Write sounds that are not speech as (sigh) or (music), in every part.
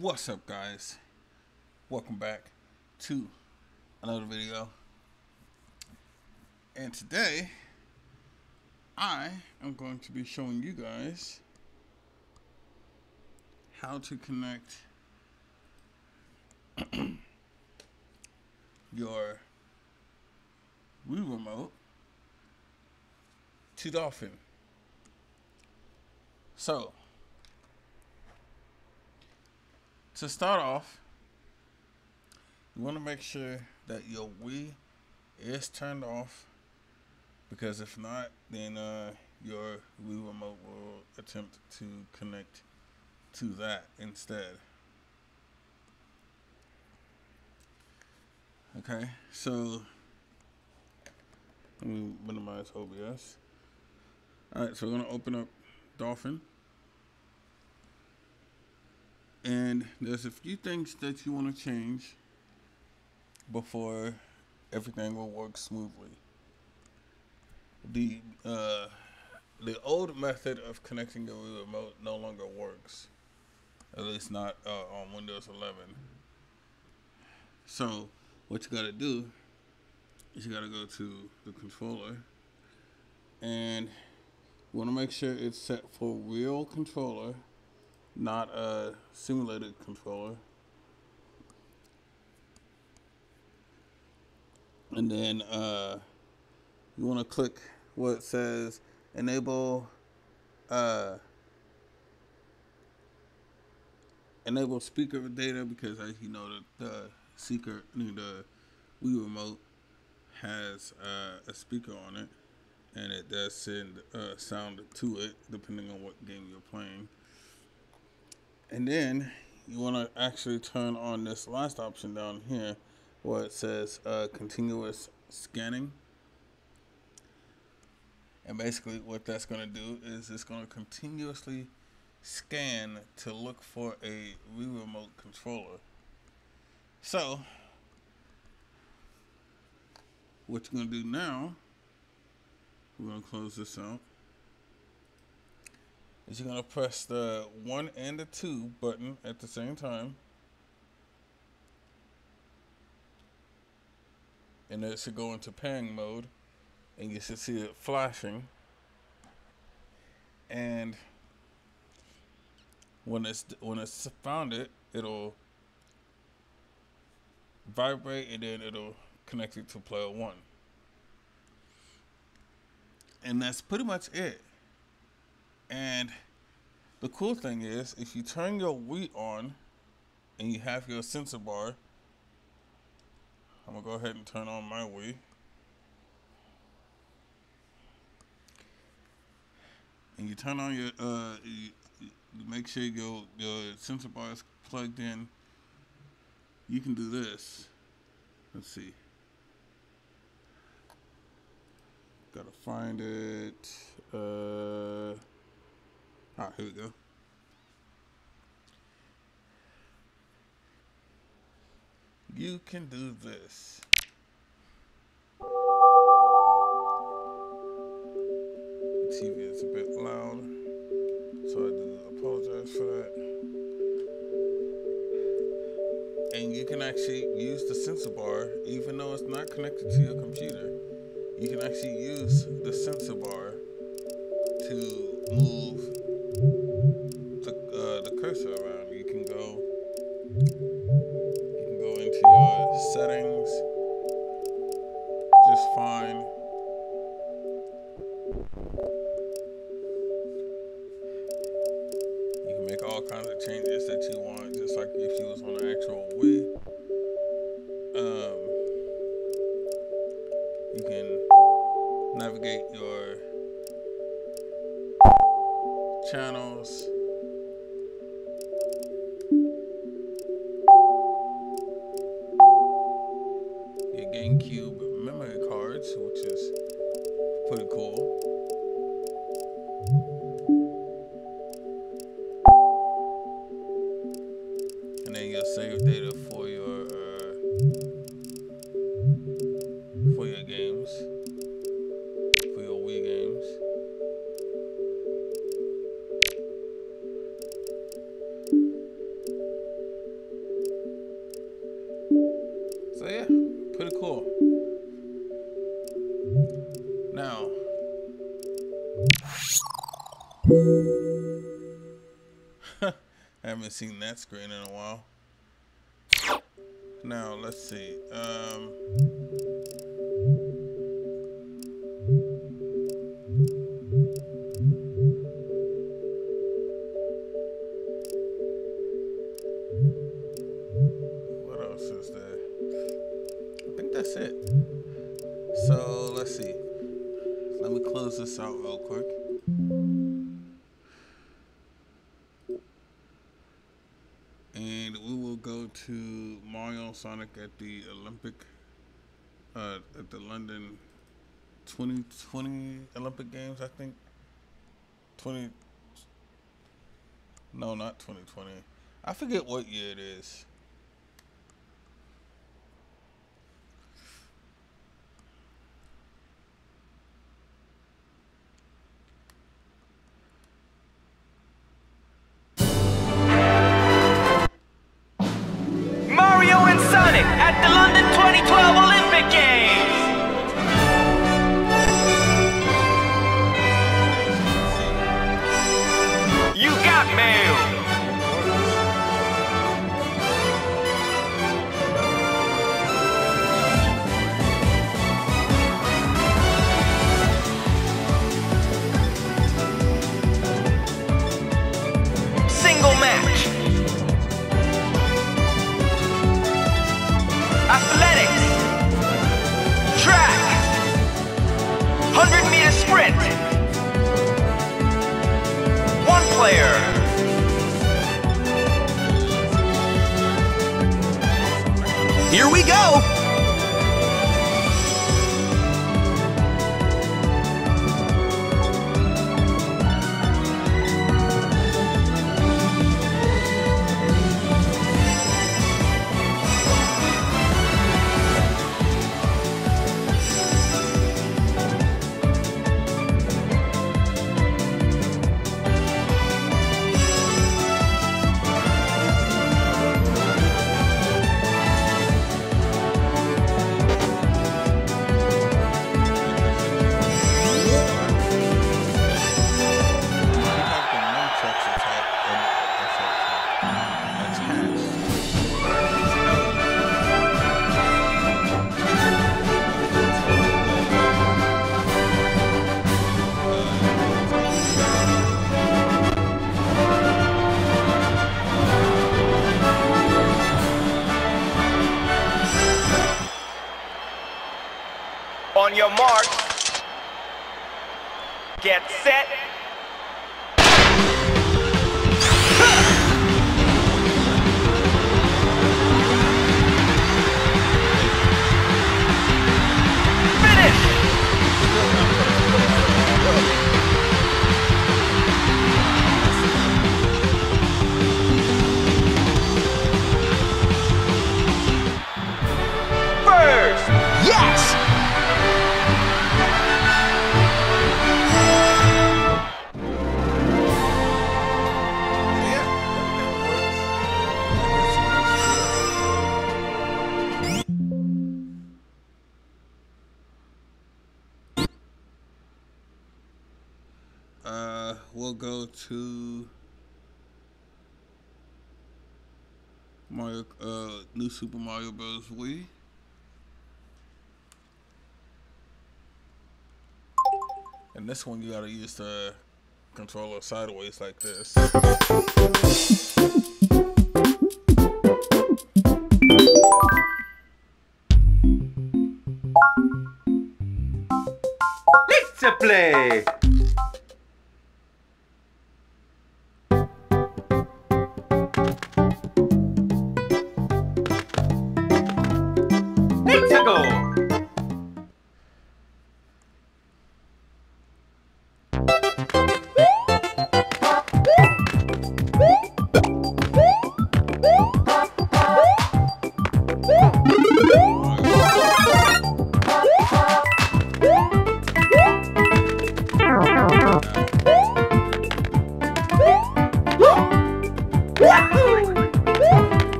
What's up, guys? Welcome back to another video. And today, I am going to be showing you guys how to connect (clears throat) your Wii remote to Dolphin. So, to start off, you want to make sure that your Wii is turned off because if not, then uh, your Wii remote will attempt to connect to that instead. Okay, so let me minimize OBS. All right, so we're gonna open up Dolphin. And there's a few things that you want to change before everything will work smoothly. The uh, the old method of connecting your remote no longer works, at least not uh, on Windows 11. So what you got to do is you got to go to the controller and want to make sure it's set for real controller not a simulated controller. And then uh, you want to click what says enable uh, enable speaker data because as you know the, the speaker I mean, the Wii remote has uh, a speaker on it and it does send uh, sound to it depending on what game you're playing. And then you want to actually turn on this last option down here where it says uh, continuous scanning. And basically what that's going to do is it's going to continuously scan to look for a Wii remote controller. So what you're going to do now, we're going to close this out is you're going to press the 1 and the 2 button at the same time. And it should go into pairing mode. And you should see it flashing. And when it's when it's found it, it'll vibrate and then it'll connect it to player one. And that's pretty much it. And the cool thing is, if you turn your Wii on and you have your sensor bar, I'm gonna go ahead and turn on my Wii. And you turn on your, uh, you, you make sure your your sensor bar is plugged in. You can do this. Let's see. Gotta find it. Uh. Alright, here we go. You can do this. TV is a bit loud, so I do apologize for that. And you can actually use the sensor bar even though it's not connected to your computer. You can actually use the sensor bar to move cursor around. You can go you can go into your settings just fine. You can make all kinds of changes that you want, just like if you was on an actual Wii. Um, you can navigate your channels and then you save data for your uh, for your games, for your Wii games. So yeah, pretty cool. Now haven't seen that screen in a while. Now, let's see. Um, what else is there? I think that's it. So, let's see. Let me close this out real quick. and we will go to Mario Sonic at the Olympic, uh, at the London 2020 Olympic Games, I think. 20, no, not 2020. I forget what year it is. We'll go to Mario, uh, New Super Mario Bros. Wii. And this one you gotta use the controller sideways like this. Let's play. Let's go.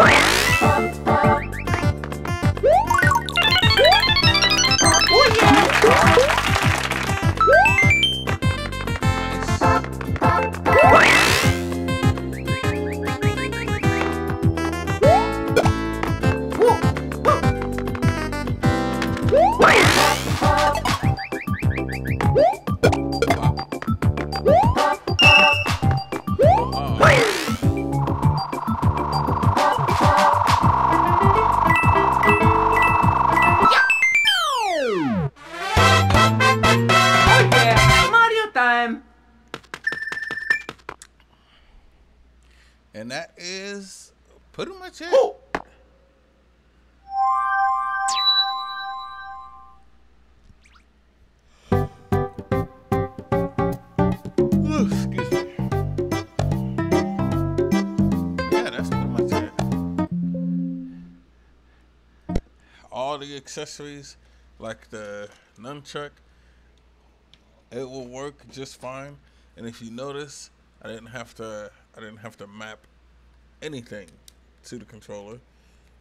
Bum! The accessories, like the nunchuck, it will work just fine. And if you notice, I didn't have to. I didn't have to map anything to the controller.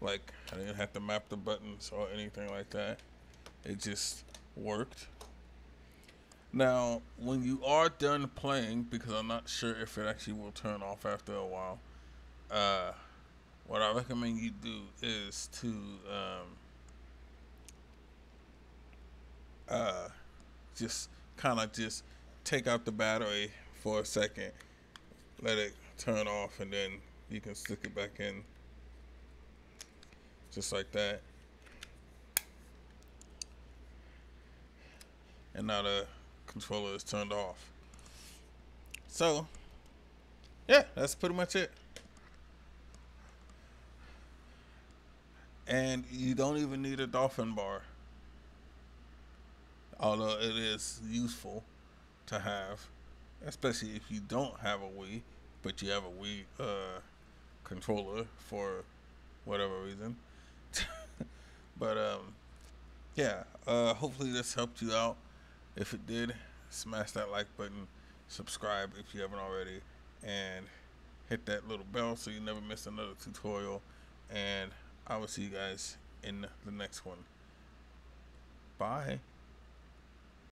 Like I didn't have to map the buttons or anything like that. It just worked. Now, when you are done playing, because I'm not sure if it actually will turn off after a while, uh, what I recommend you do is to um, uh, just kind of just take out the battery for a second, let it turn off, and then you can stick it back in, just like that. And now the controller is turned off. So, yeah, that's pretty much it. And you don't even need a dolphin bar. Although it is useful to have, especially if you don't have a Wii, but you have a Wii uh, controller for whatever reason. (laughs) but um, yeah, uh, hopefully this helped you out. If it did, smash that like button, subscribe if you haven't already, and hit that little bell so you never miss another tutorial. And I will see you guys in the next one. Bye.